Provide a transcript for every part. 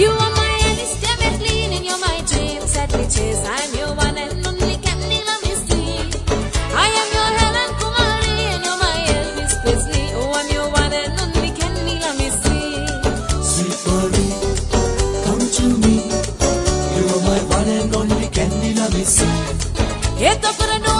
You are my Alice Demetlin, and you're my dream set riches. I'm your one and only candle on. I am your Helen Kumari, and you're my Elvis Presley. Oh, I'm your one and only candle on the come to me. You are my one and only candle on.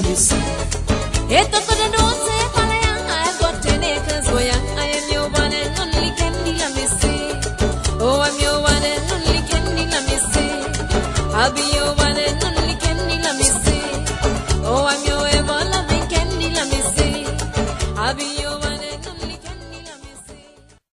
lição. Eita,